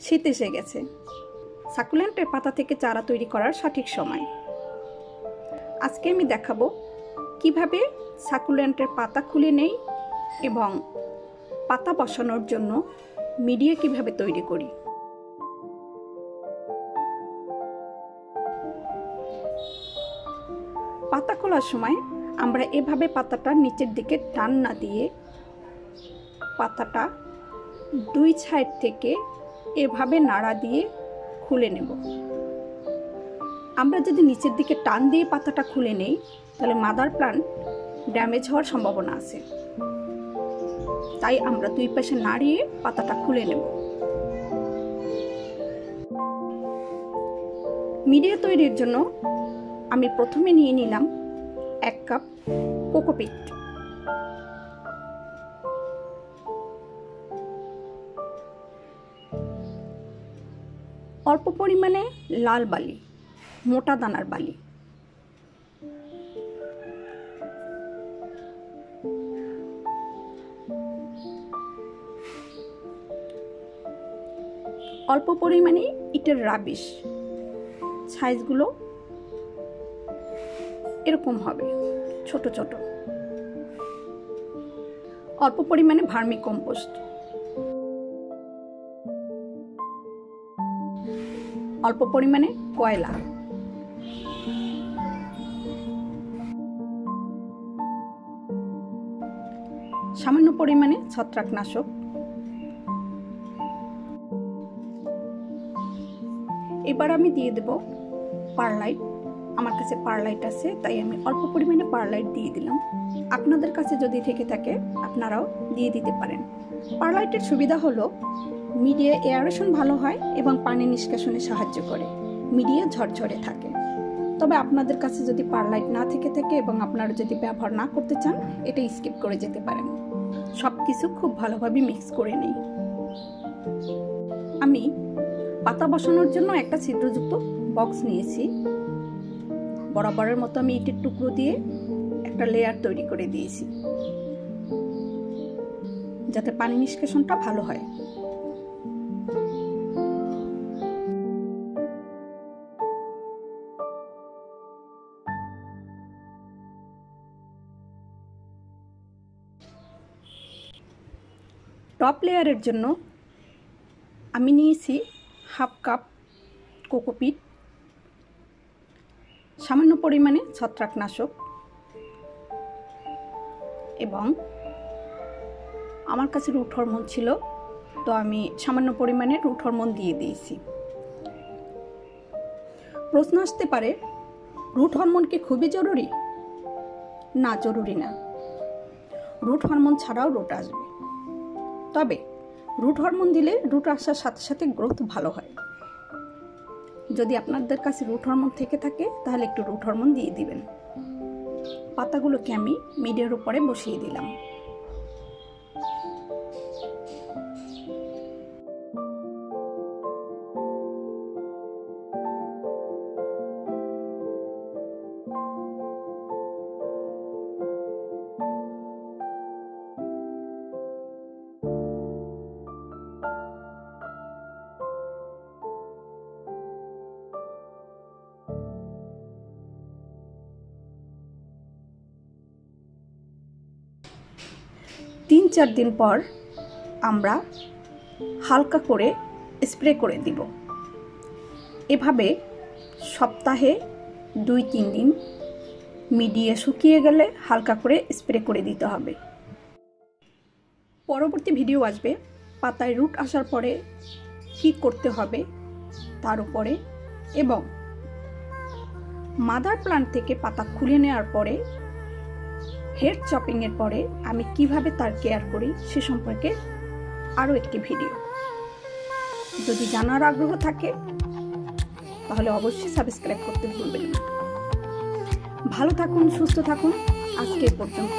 শীত এসে গেছে। সাকুলেন্টের পাতা থেকে চারা তৈরি করার সঠিক সময়। আজকে আমি দেখাবো কীভাবে সাকুলেন্টের পাতা খুলে নেই এবং পাতা বসানোর জন্য মিডিয়া কীভাবে তৈরি করি। পাতা খোলার সময় আমরা এভাবে পাতাটা নিচের দিকে টান না দিয়ে পাতাটা দুই সাইড থেকে এভাবে নাড়া দিয়ে খুলে নেব। আমরা যদি নিচের দিকে টান দিয়ে পাতাটা খুলে নেই, তাহলে মাদার প্লান্ট ড্যামেজ হওয়ার সম্ভাবনা আছে। তাই আমরা দুই পাশে নাড়িয়ে পাতাটা খুলে নেব। মিডিয়া তৈরির জন্য আমি প্রথমে নিয়ে নিলাম এক কাপ কোকোপিট। অল্প পরিমাণে লাল বালি, মোটা দানার বালি। অল্প পরিমাণে ইটের রাবিশ সাইজগুলো এরকম হবে, ছোট ছোট। অল্প পরিমাণে ভার্মি কম্পোস্ট। অল্প পরিমাণে কয়লা। সামান্য পরিমাণে ছত্রাকনাশক। এবার আমি দিয়ে দেব পারলাইট। আমার কাছে পারলাইট আছে, তাই আমি অল্প পরিমাণে পারলাইট দিয়ে দিলাম। আপনাদের কাছে যদি থেকে থাকে, আপনারাও দিয়ে দিতে পারেন। পারলাইটের সুবিধা হলো মিডিয়া এয়ারেশন ভালো হয় এবং পানি নিষ্কাশনে সাহায্য করে। মিডিয়া ঝরঝরে থাকে। তবে আপনাদের কাছে যদি পারলাইট না থেকে থাকে এবং আপনারা যদি ব্যবহার না করতে চান, এটা স্কিপ করে যেতে পারেন। সব কিছু খুব ভালোভাবে মিক্স করে নেই। আমি পাতা বসানোর জন্য একটা ছিদ্রযুক্ত বক্স নিয়েছি। বরাবরের মতো আমি ইটের টুকরো দিয়ে একটা লেয়ার তৈরি করে দিয়েছি। যাতে পানি নিষ্কাশনটা ভালো হয়। টপ লেয়ারের জন্য আমি নিয়েছি হাফ কাপ কোকোপিট সামান্য পরিমাণে ছত্রাকনাশক এবং আমার কাছে রুট হরমোন ছিল, তো আমি সামান্য পরিমাণে রুট হরমোন দিয়ে দিয়েছি। প্রশ্ন আসতে পারে রুট হরমোন কি খুবই জরুরি? না জরুরি না। রুট হরমোন ছাড়াও রুট আসবে। তবে রুট হরমোন দিলে রুট আসার সাথে সাথে গ্রোথ ভালো হয়। যদি আপনাদের কাছে রুট হরমোন থেকে থাকে, তাহলে একটু রুট হরমোন দিয়ে দিবেন। পাতাগুলোকে আমি মিডিয়ার উপরে বসিয়ে দিলাম। তিন চার দিন পর আমরা হালকা করে স্প্রে করে দিব। এভাবে সপ্তাহে দুই তিন দিন মিডিয়ে শুকিয়ে গেলে হালকা করে স্প্রে করে দিতে হবে। পরবর্তী ভিডিও আসবে। পাতায় রুট আসার পরে কী করতে হবে তার উপরে এবং মাদার প্লান্ট থেকে পাতা খুলে নেওয়ার পরে হেড চপিংয়ের পরে আমি কীভাবে তার কেয়ার করি সে সম্পর্কে আরও একটি ভিডিও যদি জানার আগ্রহ থাকে, তাহলে অবশ্যই সাবস্ক্রাইব করতে ভুলবেন না। ভালো থাকুন, সুস্থ থাকুন। আজকে পর্যন্ত